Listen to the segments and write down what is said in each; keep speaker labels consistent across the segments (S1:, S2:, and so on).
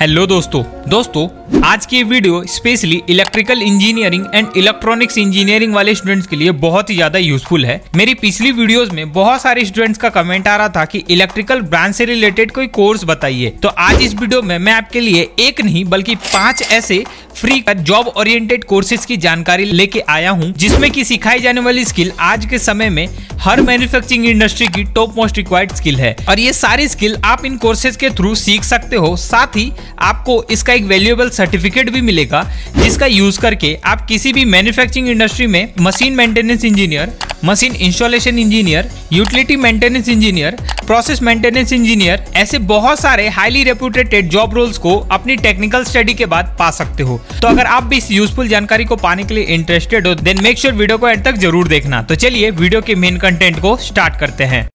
S1: Hello दोस्तों। दोस्तों, आज की video specially electrical engineering and electronics engineering वाले स्टूडेंट्स के लिए बहुत ही ज़्यादा यूजफुल है। मेरी पिछली वीडियोस में बहुत सारे स्टूडेंट्स का कमेंट आ रहा था कि इलेक्ट्रिकल ब्रांच से रिलेटेड कोई कोर्स बताइए। तो आज इस वीडियो में मैं आपके लिए एक नहीं, बल्कि पाँच ऐसे फ्री जॉब ओरिएंटेड कोर्सेज की जानकारी लेके आया हूँ, जिसमें की सिखाई जाने वाली स्किल आज के समय में हर मैन्युफैक्चरिंग इंडस्ट्री की टॉप मोस्ट रिक्वायर्ड स्किल है। और ये सारी स्किल आप इन कोर्सेज के थ्रू सीख सकते हो, साथ ही आपको इसका एक वैल्यूएबल सर्टिफिकेट भी मिलेगा, जिसका यूज़ करके आप किसी भी मैन्युफैक्चरिंग इंडस्ट्री में machine maintenance engineer machine installation engineer, utility maintenance engineer, process maintenance engineer, ऐसे बहुत सारे हाईली रेपुटेटेड जॉब रोल्स को अपनी टेक्निकल स्टडी के बाद पा सकते हो। तो अगर आप भी इस यूजफुल जानकारी को पाने के लिए इंटरेस्टेड हो देन मेक श्योर वीडियो को एंड तक ज़रूर देखना। तो चलिए वीडियो के मेन कंटेंट को स्टार्ट करते हैं।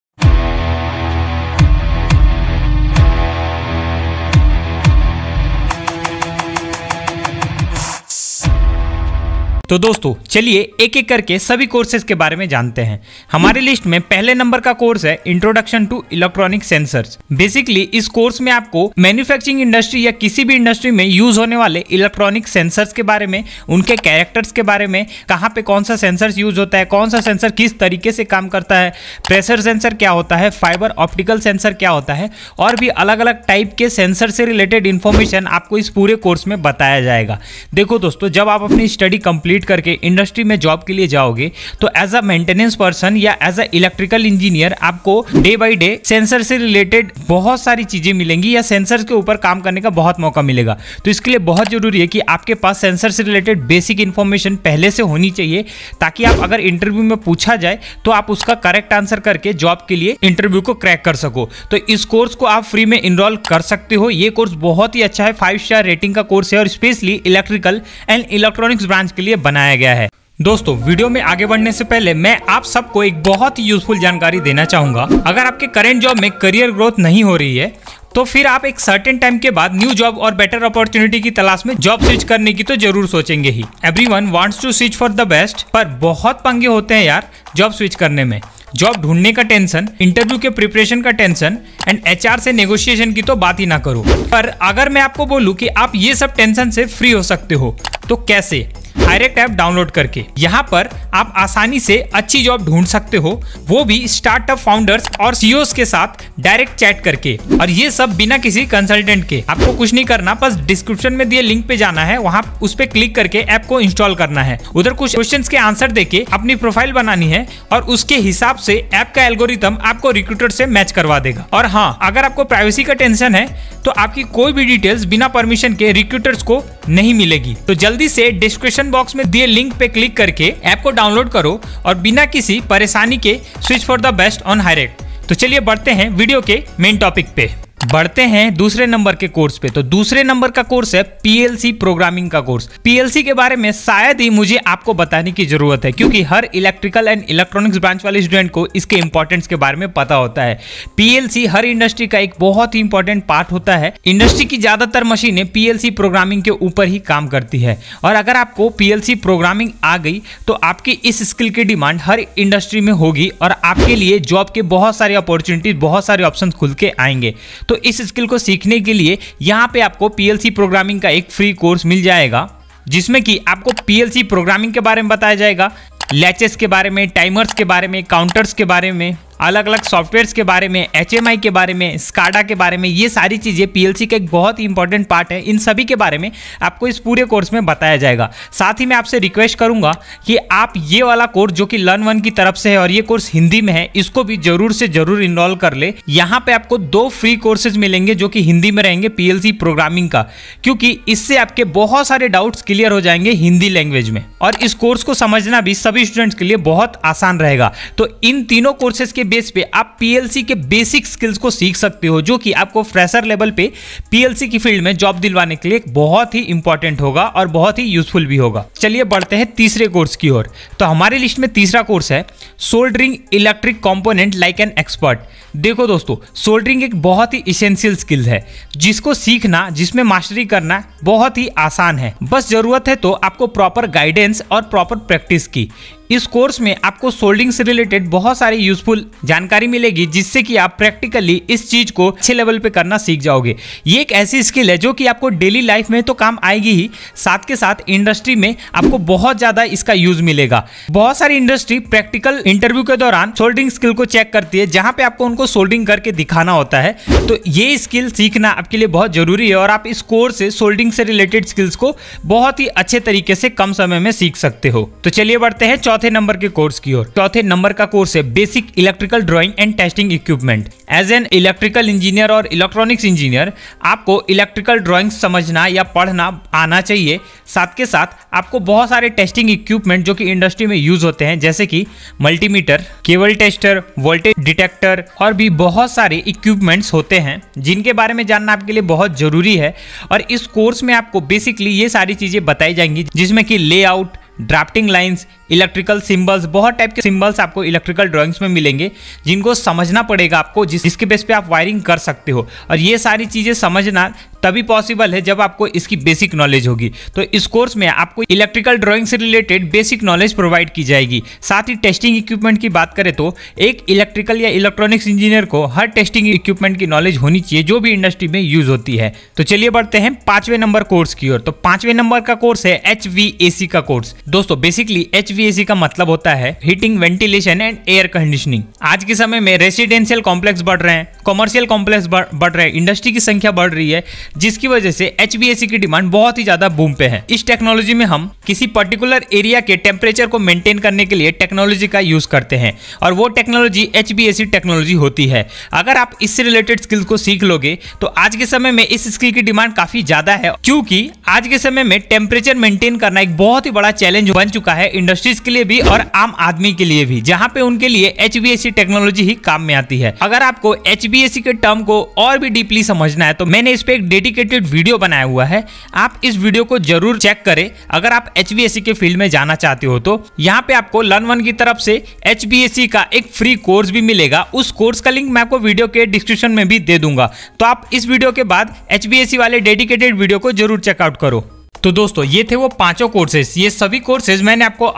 S1: तो दोस्तों, चलिए एक एक करके सभी कोर्सेज के बारे में जानते हैं। हमारे लिस्ट में पहले नंबर का कोर्स है introduction to electronic sensors basically इस कोर्स में आपको मैन्युफैक्चरिंग इंडस्ट्री या किसी भी इंडस्ट्री में यूज़ होने वाले इलेक्ट्रॉनिक सेंसर्स के बारे में, उनके कैरेक्टर्स के बारे में, कहाँ पे कौन सा सेंसर यूज़ होता है, कौन सा सेंसर किस तरीके से काम करता है प्रेशर सेंसर क्या होता है फाइबर ऑप्टिकल सेंसर क्या होता है, और भी अलग अलग टाइप के सेंसर से रिलेटेड इन्फॉर्मेशन आपको इस पूरे कोर्स में बताया जाएगा। देखो दोस्तों, जब आप अपनी स्टडी कंप्लीट कंप्लीट करके इंडस्ट्री में जॉब के लिए जाओगे तो एज अ मेंटेनेंस पर्सन या एज अ इलेक्ट्रिकल इंजीनियर आपको डे बाई डे सेंसर से रिलेटेड बहुत सारी चीज़ें मिलेंगी या सेंसर के ऊपर काम करने का बहुत मौका मिलेगा। तो इसके लिए बहुत ज़रूरी है कि आपके पास सेंसर से रिलेटेड बेसिक इन्फॉर्मेशन पहले से होनी चाहिए, ताकि आप अगर इंटरव्यू में पूछा जाए तो आप उसका करेक्ट आंसर करके जॉब के लिए इंटरव्यू को क्रैक कर सको। तो इस कोर्स को आप फ्री में इनरोल कर सकते हो। ये कोर्स बहुत ही अच्छा है फाइव स्टार रेटिंग का कोर्स है और specially electrical and electronics branch के लिए बनाया गया है। दोस्तों, वीडियो में आगे बढ़ने से पहले मैं आप सबको एक बहुत ही यूजफुल जानकारी देना चाहूँगा। अगर आपके करंट जॉब में करियर ग्रोथ नहीं हो रही है तो फिर आप एक सर्टेन टाइम के बाद न्यू जॉब और बेटर अपॉर्चुनिटी की तलाश में जॉब स्विच करने की तो ज़रूर सोचेंगे ही। Everyone wants to switch for the best पर बहुत पंगे होते हैं यार जॉब स्विच करने में। जॉब ढूँढने का टेंशन इंटरव्यू के प्रिपरेशन का टेंशन एंड एचआर से नेगोशिएशन की तो बात ही ना करो। पर अगर मैं आपको बोलूँ कि आप ये सब टेंशन से फ्री हो सकते हो तो कैसे? डायरेक्ट ऐप डाउनलोड करके। यहाँ पर आप आसानी से अच्छी जॉब ढूंढ सकते हो। वो भी स्टार्टअप फाउंडर्स और सीईओ के साथ डायरेक्ट चैट करके। और ये सब बिना किसी कंसल्टेंट के। आपको कुछ नहीं करना, बस डिस्क्रिप्शन में दिए लिंक पे जाना है। वहाँ उस पर क्लिक करके ऐप को इंस्टॉल करना है। उधर कुछ क्वेश्चन के आंसर देके अपनी प्रोफ़ाइल बनानी है और उसके हिसाब से ऐप का एल्गोरिथम आपको रिक्रूटर से मैच करवा देगा। और हाँ अगर आपको प्राइवेसी का टेंशन है तो आपकी कोई भी डिटेल्स बिना परमिशन के रिक्रूटर्स को नहीं मिलेगी। तो जल्दी से डिस्क्रिप्शन बॉक्स में दिए लिंक पे क्लिक करके ऐप को डाउनलोड करो और बिना किसी परेशानी के switch for the best on Hirect तो चलिए बढ़ते हैं वीडियो के मेन टॉपिक पे। बढ़ते हैं दूसरे नंबर के कोर्स पे। तो दूसरे नंबर का कोर्स है पीएलसी प्रोग्रामिंग का कोर्स। पीएलसी के बारे में शायद ही मुझे आपको बताने की ज़रूरत है, क्योंकि हर इलेक्ट्रिकल एंड इलेक्ट्रॉनिक्स ब्रांच वाले स्टूडेंट को इसके इंपॉर्टेंस के बारे में पता होता है। पीएलसी हर इंडस्ट्री का एक बहुत ही इंपॉर्टेंट पार्ट होता है। इंडस्ट्री की ज़्यादातर मशीनें पीएलसी प्रोग्रामिंग के ऊपर ही काम करती है। और अगर आपको पीएलसी प्रोग्रामिंग आ गई तो आपकी इस स्किल की डिमांड हर इंडस्ट्री में होगी और आपके लिए जॉब के बहुत सारे अपॉर्चुनिटीज़ बहुत सारे ऑप्शन खुल के आएँगे। तो तो इस स्किल को सीखने के लिए यहाँ पे आपको पीएलसी प्रोग्रामिंग का एक फ्री कोर्स मिल जाएगा, जिसमें कि आपको पीएलसी प्रोग्रामिंग के बारे में बताया जाएगा, लैचेस के बारे में, टाइमर्स के बारे में, काउंटर्स के बारे में अलग अलग सॉफ्टवेयर्स के बारे में HMI के बारे में स्काडा के बारे में, ये सारी चीज़ें पीएलसी का एक बहुत ही इंपॉर्टेंट पार्ट है। इन सभी के बारे में आपको इस पूरे कोर्स में बताया जाएगा। साथ ही मैं आपसे रिक्वेस्ट करूँगा कि आप ये वाला कोर्स जो कि लर्न वन की तरफ़ से है और ये कोर्स हिंदी में है, इसको भी ज़रूर से ज़रूर इनरोल कर ले। यहाँ पे आपको दो फ्री कोर्सेज मिलेंगे जो कि हिंदी में रहेंगे पीएलसी प्रोग्रामिंग का, क्योंकि इससे आपके बहुत सारे डाउट्स क्लियर हो जाएँगे हिंदी लैंग्वेज में। और इस कोर्स को समझना भी सभी स्टूडेंट्स के लिए बहुत आसान रहेगा। तो इन तीनों कोर्सेज के बेस पे आप पीएलसी के बेसिक स्किल्स को सीख सकते हो, जो कि आपको फ्रेशर लेवल पे पीएलसी की फ़ील्ड में जॉब दिलवाने के लिए बहुत ही इंपॉर्टेंट होगा और बहुत ही यूजफुल भी होगा। चलिए बढ़ते हैं तीसरे कोर्स की ओर। तो हमारी लिस्ट में तीसरा कोर्स है soldering electric component like an expert देखो दोस्तों सोल्डरिंग एक बहुत ही इसेंशियल स्किल है, जिसको सीखना, जिसमें मास्टरी करना बहुत ही आसान है। बस ज़रूरत है तो आपको प्रॉपर गाइडेंस और प्रॉपर प्रैक्टिस की। इस कोर्स में आपको सोल्डिंग से रिलेटेड बहुत सारी यूजफुल जानकारी मिलेगी, जिससे कि आप प्रैक्टिकली इस चीज़ को अच्छे लेवल पे करना सीख जाओगे। ये एक ऐसी स्किल है जो कि आपको डेली लाइफ में तो काम आएगी ही, साथ के साथ इंडस्ट्री में आपको बहुत ज़्यादा इसका यूज़ मिलेगा। बहुत सारी इंडस्ट्री प्रैक्टिकल इंटरव्यू के दौरान सोल्डिंग स्किल को चेक करती है, जहाँ पे आपको उनको सोल्डिंग करके दिखाना होता है। तो ये स्किल सीखना आपके लिए बहुत ज़रूरी है और आप इस कोर्स से सोल्डिंग से रिलेटेड स्किल्स को बहुत ही अच्छे तरीके से कम समय में सीख सकते हो। तो चलिए बढ़ते हैं चौथे नंबर के कोर्स की ओर। चौथे नंबर का कोर्स है basic electrical drawing and testing equipment as an electrical engineer और इलेक्ट्रॉनिक्स इंजीनियर आपको इलेक्ट्रिकल ड्राइंग समझना या पढ़ना आना चाहिए। साथ के साथ आपको बहुत सारे टेस्टिंग इक्विपमेंट जो कि इंडस्ट्री में यूज़ होते हैं, जैसे कि multimeter cable tester voltage detector और भी बहुत सारे इक्विपमेंट्स होते हैं, जिनके बारे में जानना आपके लिए बहुत ज़रूरी है। और इस कोर्स में आपको बेसिकली ये सारी चीज़ें बताई जाएँगी, जिसमें कि layout drafting lines electrical symbols बहुत टाइप के सिंबल्स आपको इलेक्ट्रिकल ड्राइंग्स में मिलेंगे, जिनको समझना पड़ेगा आपको, जिस, जिसके बेस पे आप वायरिंग कर सकते हो। और ये सारी चीज़ें समझना तभी पॉसिबल है जब आपको इसकी बेसिक नॉलेज होगी। तो इस कोर्स में आपको इलेक्ट्रिकल ड्राइंग से रिलेटेड बेसिक नॉलेज प्रोवाइड की जाएगी। साथ ही टेस्टिंग इक्विपमेंट की बात करें तो एक इलेक्ट्रिकल या इलेक्ट्रॉनिक्स इंजीनियर को हर टेस्टिंग इक्विपमेंट की नॉलेज होनी चाहिए, जो भी इंडस्ट्री में यूज़ होती है। तो चलिए बढ़ते हैं पाँचवें नंबर कोर्स की ओर। तो पाँचवें नंबर का कोर्स है एच का कोर्स दोस्तों बेसिकली एच का मतलब होता है heating ventilation and air conditioning आज के समय में रेसिडेंशियल कॉम्प्लेक्स बढ़ रहे हैं कॉमर्शियल कॉम्प्लेक्स बढ़ रहे हैं इंडस्ट्री की संख्या बढ़ रही है, जिसकी वजह से एच की डिमांड बहुत ही ज़्यादा बूम पे है। इस टेक्नोलॉजी में हम किसी पर्टिकुलर एरिया के टेम्परेचर को मेंटेन करने के लिए टेक्नोलॉजी का यूज़ करते हैं और वो टेक्नोलॉजी एच टेक्नोलॉजी होती है। अगर आप इससे रिलेटेड स्किल को सीख लोगे तो आज के समय में इस स्किल की डिमांड काफ़ी ज़्यादा है, क्योंकि आज के समय में टेम्परेचर मेंटेन करना एक बहुत ही बड़ा चैलेंज बन चुका है इंडस्ट्रीज़ के लिए भी और आम आदमी के लिए भी। जहाँ पे उनके लिए एच टेक्नोलॉजी ही काम में आती है। अगर आपको एच के टर्म को और भी डीपली समझना है तो मैंने इस पे एक डेडिकेटेड वीडियो बनाया हुआ है। आप इस वीडियो को ज़रूर चेक करें। अगर आप एच के फ़ील्ड में जाना चाहते हो तो यहाँ पे आपको लर्न वन की तरफ़ से एच का एक फ्री कोर्स भी मिलेगा। उस कोर्स का लिंक मैं आपको वीडियो के डिस्क्रिप्शन में भी दे दूँगा। तो आप इस वीडियो के बाद एच वाले डेडिकेटेड वीडियो को ज़रूर चेकआउट करो। तो दोस्तों, ये थे वो पाँचों कोर्सेज ये सभी कोर्सेज मैंने आपको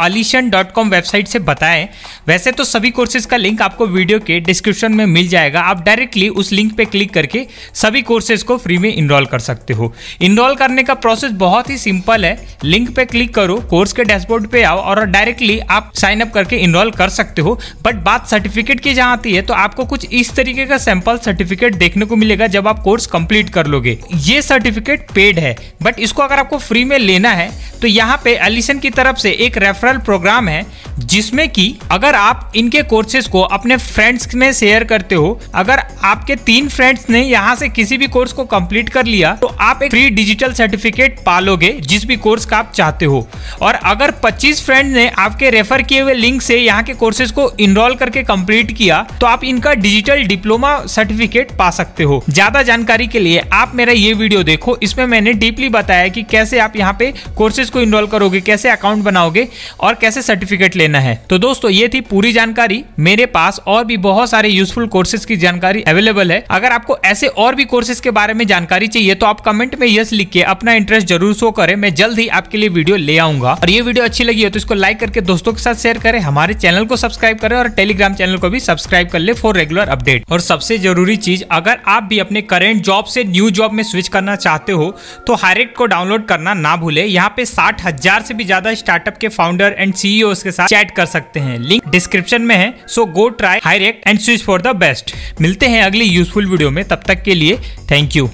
S1: कॉम वेबसाइट से बताए वैसे तो सभी कोर्सेज का लिंक आपको वीडियो के डिस्क्रिप्शन में मिल जाएगा। आप डायरेक्टली उस लिंक पे क्लिक करके सभी कोर्सेज को फ्री में इनरोल कर सकते हो। इनरोल करने का प्रोसेस बहुत ही सिंपल है। लिंक पे क्लिक करो कोर्स के डैशबोर्ड पे आओ और डायरेक्टली आप साइन अप करके इनरोल कर सकते हो। बट बात सर्टिफिकेट की जहाँ आती है तो आपको कुछ इस तरीके का सैंपल सर्टिफिकेट देखने को मिलेगा जब आप कोर्स कंप्लीट कर लोगे। ये सर्टिफिकेट पेड है। बट इसको अगर आपको फ्री में लेना है तो यहाँ पे एलिसन की तरफ़ से एक रेफरल प्रोग्राम है जिसमें कि अगर आप इनके कोर्सेज को अपने फ्रेंड्स में शेयर करते हो, अगर आपके तीन फ्रेंड्स ने यहाँ से किसी भी कोर्स को कंप्लीट कर लिया तो आप एक फ्री डिजिटल सर्टिफिकेट पालोगे, जिस भी कोर्स का आप चाहते हो। और अगर 25 फ्रेंड्स ने आपके रेफर किए हुए लिंक से यहाँ के कोर्सेज को इनरोल करके कंप्लीट किया तो आप इनका डिजिटल डिप्लोमा सर्टिफिकेट पा सकते हो। ज़्यादा जानकारी के लिए आप मेरा ये वीडियो देखो। इसमें मैंने डीपली बताया कि कैसे आप यहाँ पे कोर्सेज को इनरोल करोगे, कैसे अकाउंट बनाओगे और कैसे सर्टिफिकेट लेना है। तो दोस्तों, ये थी पूरी जानकारी। मेरे पास और भी बहुत सारे यूजफुल कोर्सेज की जानकारी अवेलेबल है। अगर आपको ऐसे और भी कोर्सेज के बारे में जानकारी चाहिए तो आप कमेंट में यस लिख के अपना इंटरेस्ट ज़रूर शो करें। मैं जल्द ही आपके लिए वीडियो ले आऊँगा। और ये वीडियो अच्छी लगी है तो इसको लाइक करके दोस्तों के साथ शेयर करें। हमारे चैनल को सब्सक्राइब करें और टेलीग्राम चैनल को भी सब्सक्राइब कर ले फॉर रेगुलर अपडेट और सबसे ज़रूरी चीज़, अगर आप भी अपने करेंट जॉब से न्यू जॉब में स्विच करना चाहते हो तो हायरेक्ट को डाउनलोड करना ना भूले। यहाँ पे साठ हज़ार से भी ज़्यादा स्टार्टअप के फाउंडर एंड सीईओ के साथ चैट कर सकते हैं। लिंक डिस्क्रिप्शन में है। So go try Hirect and switch for the best मिलते हैं अगली यूजफुल वीडियो में। तब तक के लिए थैंक यू